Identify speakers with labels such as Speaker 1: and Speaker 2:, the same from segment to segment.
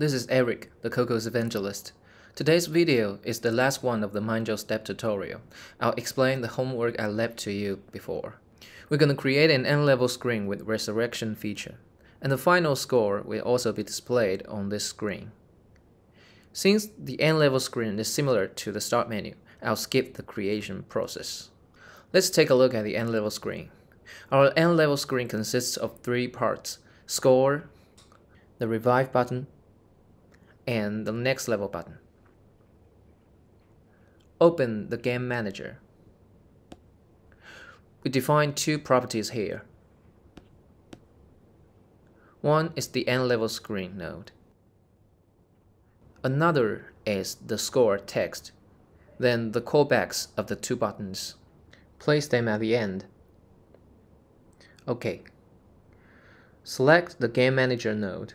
Speaker 1: this is Eric, the Cocos Evangelist. Today's video is the last one of the Your Step tutorial. I'll explain the homework I left to you before. We're going to create an end level screen with resurrection feature, and the final score will also be displayed on this screen. Since the end level screen is similar to the start menu, I'll skip the creation process. Let's take a look at the end level screen. Our end level screen consists of three parts, score, the revive button, and the next level button. Open the game manager. We define two properties here. One is the end level screen node. Another is the score text, then the callbacks of the two buttons. Place them at the end. OK. Select the Game Manager node.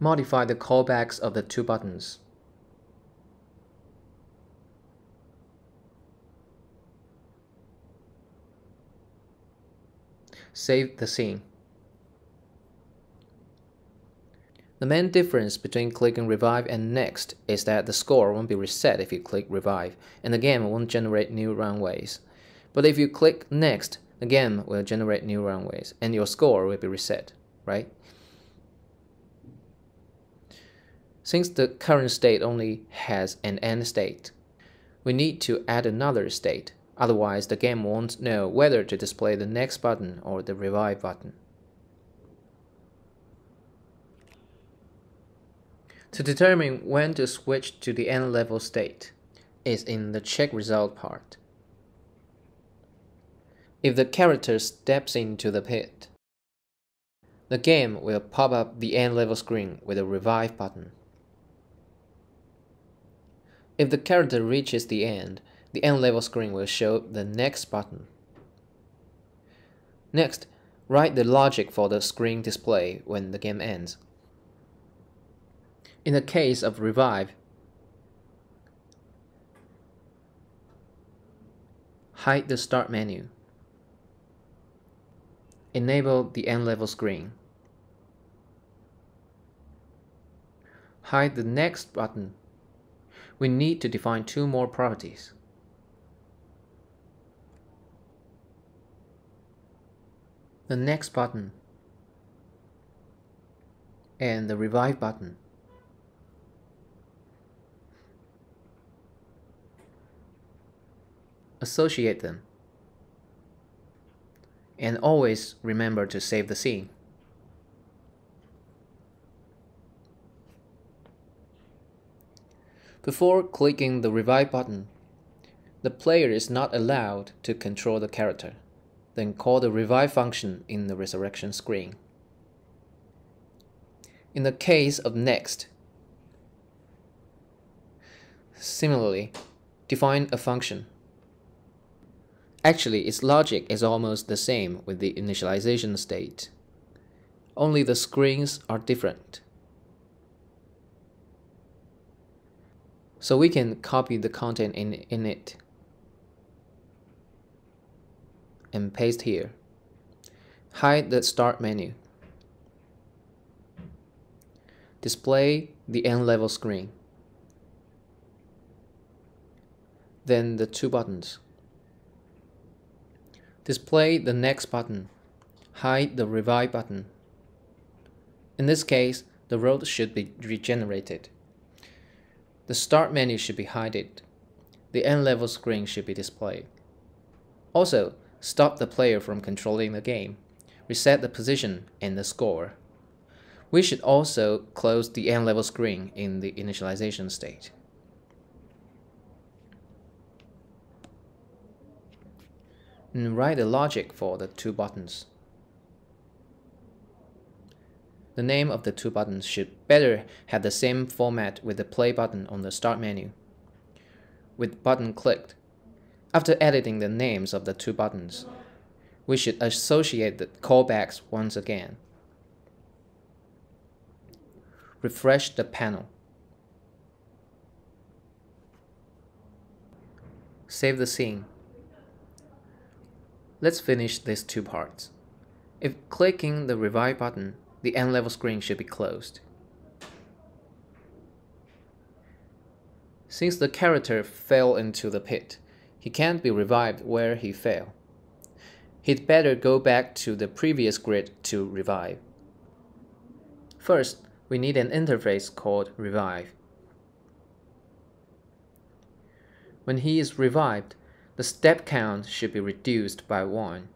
Speaker 1: Modify the callbacks of the two buttons. Save the scene. The main difference between clicking Revive and Next is that the score won't be reset if you click Revive, and the game won't generate new runways. But if you click Next, the game will generate new runways, and your score will be reset, right? Since the current state only has an end state, we need to add another state, otherwise the game won't know whether to display the next button or the revive button. To determine when to switch to the end level state is in the check result part. If the character steps into the pit, the game will pop up the end level screen with a revive button. If the character reaches the end, the end level screen will show the next button. Next, write the logic for the screen display when the game ends. In the case of revive, hide the start menu. Enable the end level screen. Hide the next button. We need to define two more properties. The next button and the revive button. associate them. And always remember to save the scene. Before clicking the revive button, the player is not allowed to control the character. Then call the revive function in the resurrection screen. In the case of next, similarly, define a function Actually, its logic is almost the same with the initialization state. Only the screens are different. So we can copy the content in, init and paste here. Hide the start menu. Display the end level screen. Then the two buttons. Display the next button. Hide the revive button. In this case, the road should be regenerated. The start menu should be hidden. The end level screen should be displayed. Also, stop the player from controlling the game. Reset the position and the score. We should also close the end level screen in the initialization state. and write the logic for the two buttons. The name of the two buttons should better have the same format with the play button on the start menu. With button clicked, after editing the names of the two buttons, we should associate the callbacks once again. Refresh the panel. Save the scene. Let's finish these two parts. If clicking the Revive button, the end level screen should be closed. Since the character fell into the pit, he can't be revived where he fell. He'd better go back to the previous grid to revive. First, we need an interface called revive. When he is revived, the step count should be reduced by 1.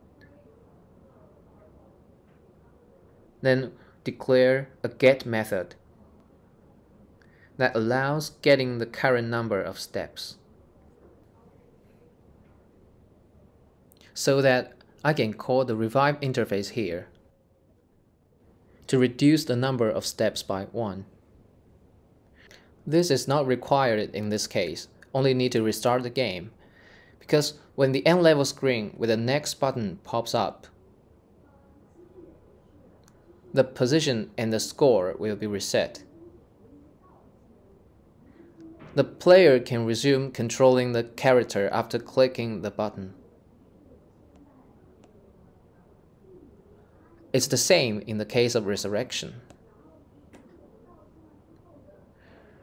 Speaker 1: Then declare a get method that allows getting the current number of steps. So that I can call the revive interface here to reduce the number of steps by 1. This is not required in this case, only need to restart the game, because when the end level screen with the next button pops up, the position and the score will be reset. The player can resume controlling the character after clicking the button. It's the same in the case of resurrection.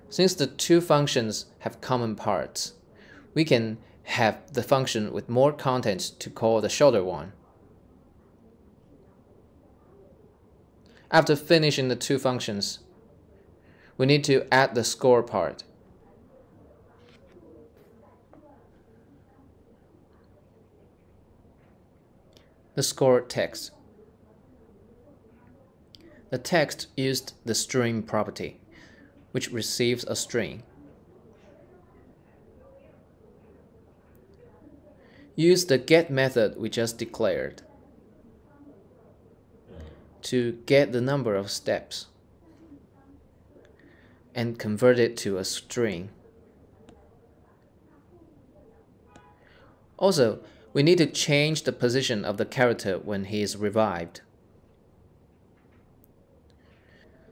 Speaker 1: Since the two functions have common parts, we can have the function with more content to call the shorter one. After finishing the two functions, we need to add the score part. The score text. The text used the string property, which receives a string. Use the get method we just declared to get the number of steps and convert it to a string. Also, we need to change the position of the character when he is revived.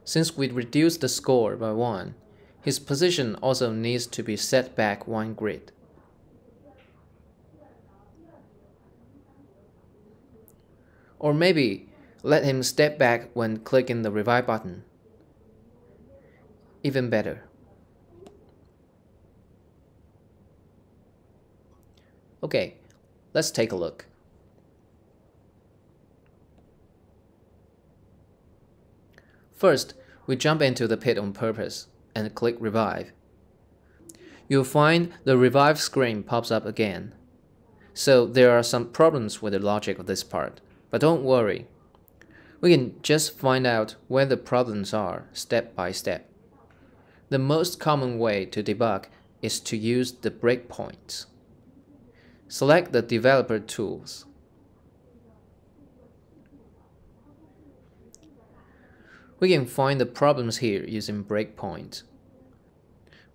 Speaker 1: Since we reduced the score by 1, his position also needs to be set back one grid. Or maybe let him step back when clicking the revive button. Even better. Okay, let's take a look. First, we jump into the pit on purpose and click revive. You'll find the revive screen pops up again. So there are some problems with the logic of this part, but don't worry, we can just find out where the problems are step by step. The most common way to debug is to use the breakpoints. Select the developer tools. We can find the problems here using breakpoints.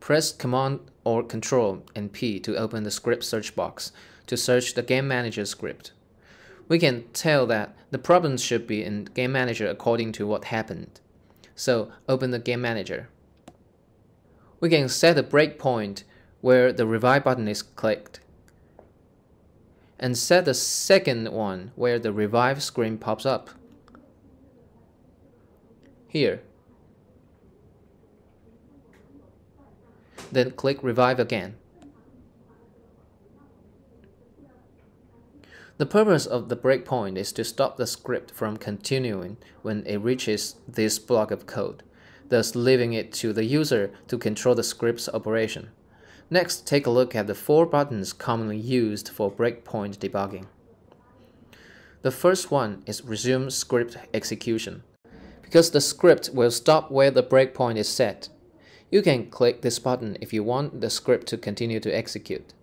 Speaker 1: Press Command or Control and P to open the script search box to search the Game Manager script we can tell that the problems should be in Game Manager according to what happened. So open the Game Manager. We can set a breakpoint where the revive button is clicked. And set the second one where the revive screen pops up. Here. Then click revive again. The purpose of the breakpoint is to stop the script from continuing when it reaches this block of code, thus leaving it to the user to control the script's operation. Next, take a look at the four buttons commonly used for breakpoint debugging. The first one is Resume Script Execution. Because the script will stop where the breakpoint is set, you can click this button if you want the script to continue to execute.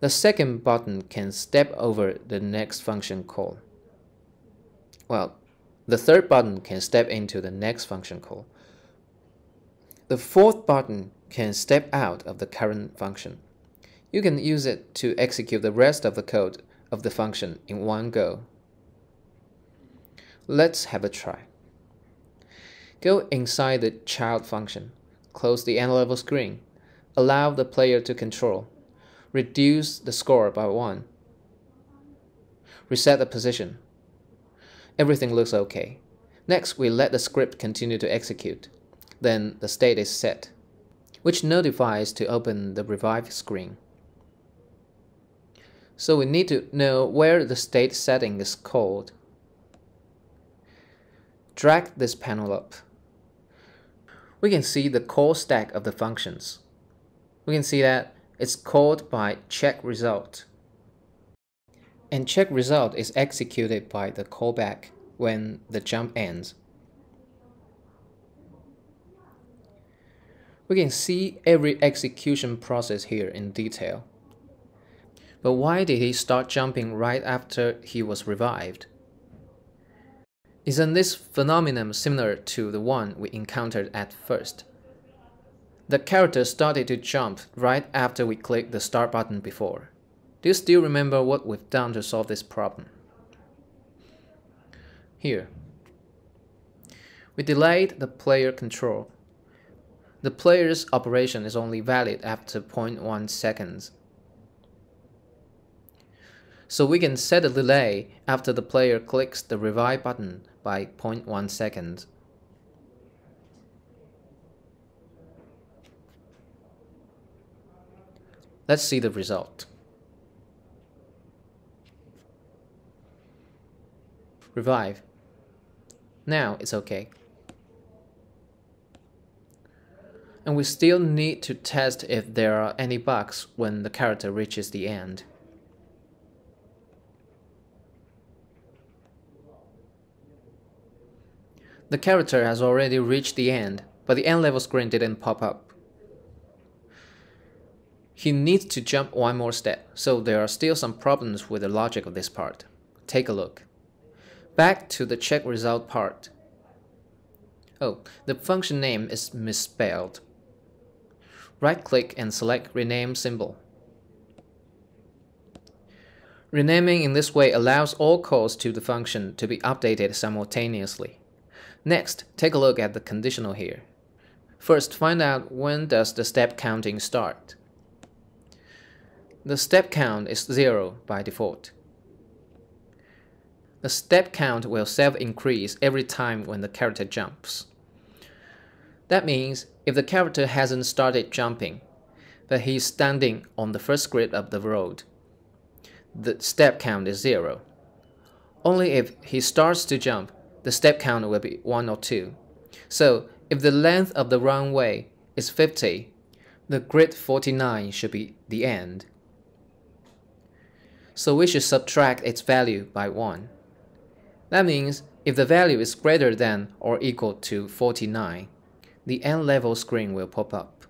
Speaker 1: The second button can step over the next function call. Well, the third button can step into the next function call. The fourth button can step out of the current function. You can use it to execute the rest of the code of the function in one go. Let's have a try. Go inside the child function, close the end level screen, allow the player to control, reduce the score by 1. Reset the position. Everything looks okay. Next, we let the script continue to execute. Then the state is set, which notifies to open the revive screen. So we need to know where the state setting is called. Drag this panel up. We can see the call stack of the functions. We can see that it's called by check result. And check result is executed by the callback when the jump ends. We can see every execution process here in detail. But why did he start jumping right after he was revived? Isn't this phenomenon similar to the one we encountered at first? The character started to jump right after we clicked the start button before. Do you still remember what we've done to solve this problem? Here, we delayed the player control. The player's operation is only valid after 0.1 seconds so we can set a delay after the player clicks the revive button by 0.1 seconds. Let's see the result. Revive. Now it's okay. And we still need to test if there are any bugs when the character reaches the end. The character has already reached the end, but the end level screen didn't pop up. He needs to jump one more step, so there are still some problems with the logic of this part. Take a look. Back to the check result part. Oh, the function name is misspelled. Right-click and select Rename Symbol. Renaming in this way allows all calls to the function to be updated simultaneously. Next, take a look at the conditional here. First, find out when does the step counting start. The step count is 0 by default. The step count will self-increase every time when the character jumps. That means if the character hasn't started jumping, but he's standing on the first grid of the road, the step count is 0. Only if he starts to jump, the step count will be 1 or 2. So if the length of the runway is 50, the grid 49 should be the end. So we should subtract its value by 1. That means if the value is greater than or equal to 49, the end level screen will pop up.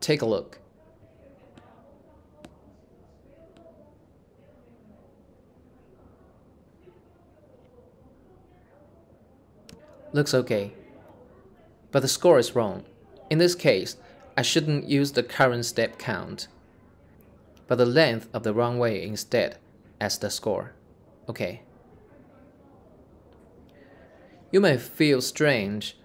Speaker 1: Take a look. looks okay. But the score is wrong. In this case, I shouldn't use the current step count, but the length of the runway instead as the score. Okay. You may feel strange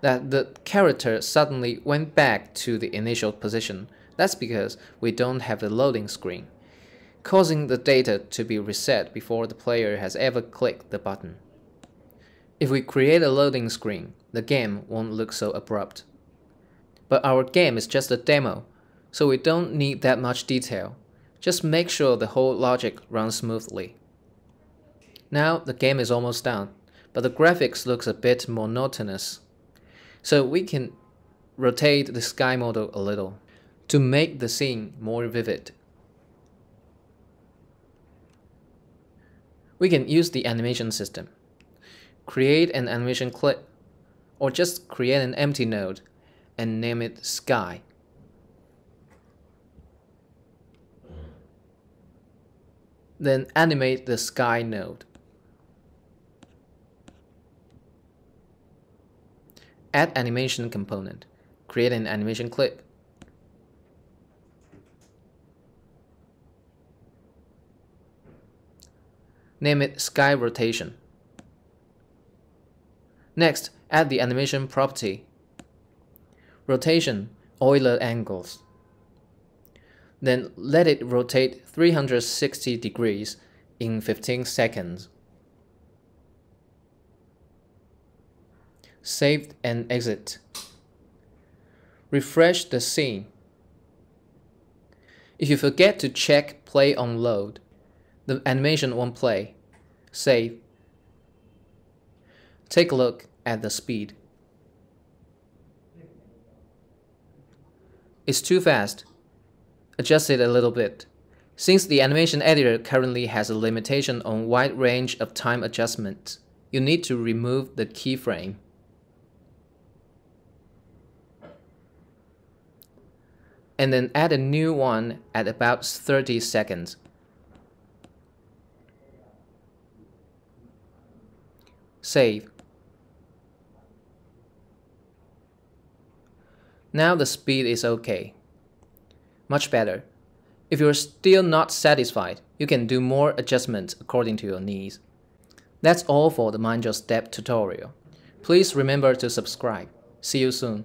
Speaker 1: that the character suddenly went back to the initial position. That's because we don't have the loading screen, causing the data to be reset before the player has ever clicked the button. If we create a loading screen, the game won't look so abrupt. But our game is just a demo, so we don't need that much detail. Just make sure the whole logic runs smoothly. Now the game is almost done, but the graphics looks a bit monotonous. So we can rotate the sky model a little to make the scene more vivid. We can use the animation system create an animation clip, or just create an empty node and name it sky. Then animate the sky node. Add animation component. Create an animation clip. Name it sky rotation. Next, add the animation property. Rotation, Euler angles. Then let it rotate 360 degrees in 15 seconds. Save and exit. Refresh the scene. If you forget to check play on load, the animation won't play. Save. Take a look at the speed. It's too fast. Adjust it a little bit. Since the animation editor currently has a limitation on wide range of time adjustment, you need to remove the keyframe. And then add a new one at about 30 seconds. Save. Now the speed is okay. Much better. If you're still not satisfied, you can do more adjustments according to your needs. That's all for the Mind Your Step tutorial. Please remember to subscribe. See you soon.